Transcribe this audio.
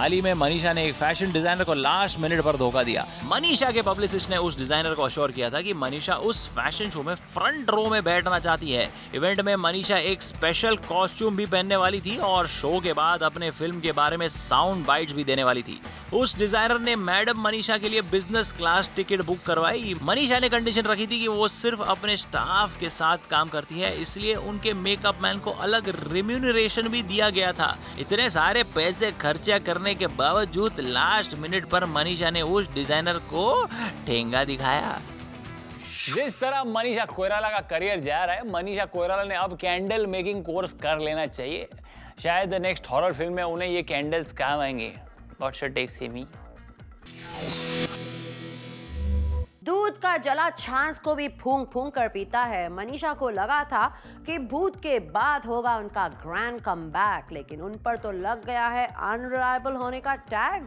हाल ही में मनीषा ने एक फ़ैशन डिज़ाइनर को लास्ट मिनट पर धोखा दिया। मनीषा के पब्लिसिस्ट ने उस डिज़ाइनर को अश्योर किया था कि मनीषा उस फ़ैशन शो में फ्रंट रो में बैठना चाहती है। इवेंट में मनीषा एक स्पेशल कॉस्ट्यूम भी पहनने वाली थी और शो के बाद अपने फ़िल्म के बारे में साउंड बाइट्स भी देने वाली थी। उस डिज़ाइनर ने मैडम मनीषा के लिए बिज़नेस क्लास टिकट बुक करवाई। मनीषा ने कंडीशन रखी थी कि वो सिर्फ़ अपने स्टाफ के साथ काम करती है, इसलिए उनके मेकअप मैन को अलग रिम्यूनरेशन भी दिया गया था। इतने सारे पैसे खर्चा करने के बावजूद लास्ट मिनट पर मनीषा ने उस डिज़ाइनर को ठेंगा दिखाया। जिस तरह मनीषा कोयराला का करियर जा रहा है, मनीषा कोयराला ने अब कैंडल मेकिंग कोर्स कर लेना चाहिए। शायद नेक्स्ट हॉरर फ़िल्म में उन्हें ये कैंडल्स काम आएँगे। व्हाट्स योर टेक सेमी दूध का जला छांस को भी फूंक फूंक कर पीता है। मनीषा को लगा था कि भूत के बाद होगा उनका ग्रैंड कम लेकिन उन पर तो लग गया है अनरिलायबल होने का टैग